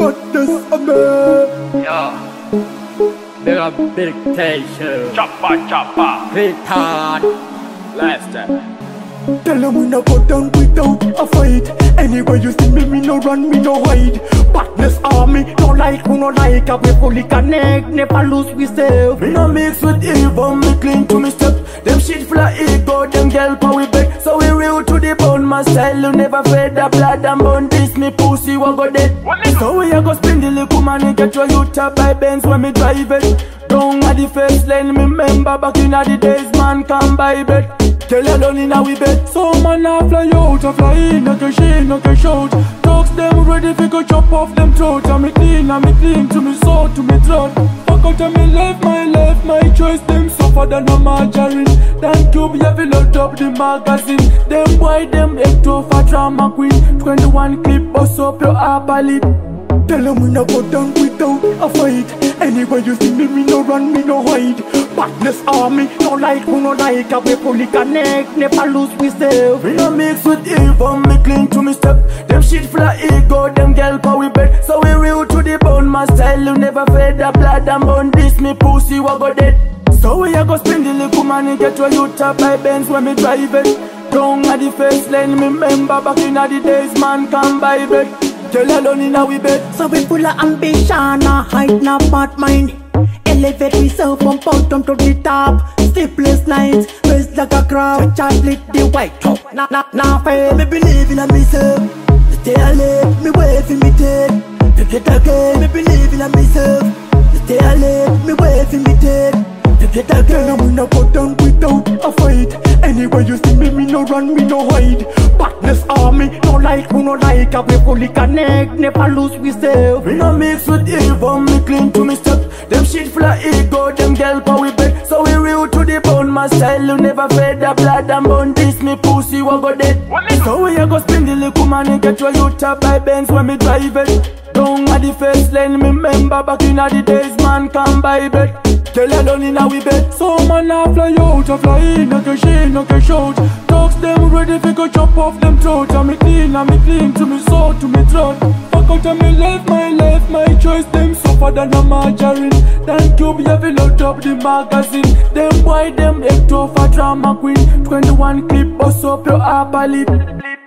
But this a man. Yeah. Big up big station. Chopper, chopper. Retard. Lifestyle. Tell them we no go down without a fight. Anywhere you see me, me no run, me no hide. Badness army, no like, who no like. I we fully connect, never lose we self. Me no mix with evil, me clean to me step. Them shit full you never fed the blood and bone. This me pussy what go dead. So we a go spin the little money, get your youth up by Benz when me drive it. Down at the first lane, me remember back in the days, man come by bed. Tell you done in a we bed. So man a fly out, a fly in, a can shine, a can shout. Dogs them ready fi go chop off them throat. And me clean, and me clean to me soul, to me throat. Fuck out of me life, my life, my choice. Them suffer than a margarine. You fi load up the magazine. Them boy, them ecto for drama queen. 21 clip, bust up your upper lip. Tell them we no go down without a fight. Anywhere you see me, me no run, me no hide. Badness army, no like, who no like. We fully connect, never lose we self. Me no mix with evil, me cling to me step. Them shit of ego, them girl we bed. So we real to the bone, my style you never fed the blood and bone. This me pussy what go dead. So we a go spend the little money, get your youth up by Benz when me drive it. Down at the first lane, me remember back in the days, man by bed. Tell you done in we bed. So we full of ambition, a height, no bad mind. Elevate myself from bottom to the top. Sleepless nights, raised like a crowd. Chocolate the white top, nah nah nah fail. Me believe in myself. Stay alive, me wait for me dead. Forget again, me believe in myself. Forget Tell again. them we no go down without a fight. Anywhere you see me, me no run, me no hide. Badness army, no like, who no like. I we fully connect, never lose we self. Me no mix with evil, me clean to me step. Them shit full of ego, them girl power we bed. So we real to the bone, my style you never fed the blood and bone. This me pussy what go dead. So we a go spend the little money, get your youth up by Benz when me drive it. Down at the first lane, me remember back in the days, man come by bed. Tell you done in a we bed. So man a fly out, a fly in, a can shine, a can shout. Dogs them ready fi go chop off them throat. And me clean, and me clean to me soul, to me throat. Fuck out of me life, my life, my choice. Them suffer than a margarine. Dan Qube, you fi load up the magazine. Them boy, them ecto for drama queen. 21 clip, bust up your upper lip.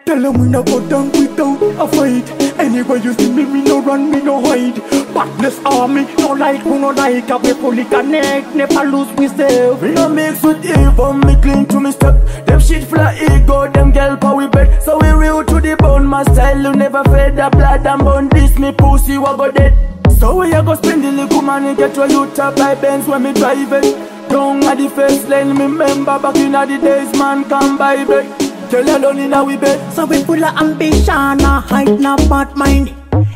Tell them we no go down without a fight. Anywhere you see me, me no run, me no hide. Badness army, no like, who no like. I we fully connect, never lose we self. Me no mix with evil, me clean to me step. Them shit full of ego, them girl power we bed. So we real to the bone, my style you never fed the blood and bone. This me pussy what go dead. So we a go spend the little money, get your youth by Benz when me drive it. Down at the first lane, me remember back in the days, man come by bed. Tell you done in we bed. So we full of ambition, a height, no bad mind.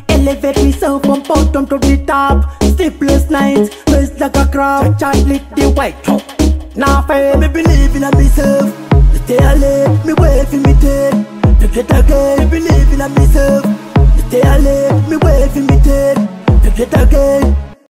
Elevate myself from bottom to the top. Sleepless nights, raised like a crowd. Chocolate the white top, nah fail. Me believe in myself. Stay alive, me wait for me dead. Forget again, me believe in myself. Stay alive, me wait for me dead. Forget again.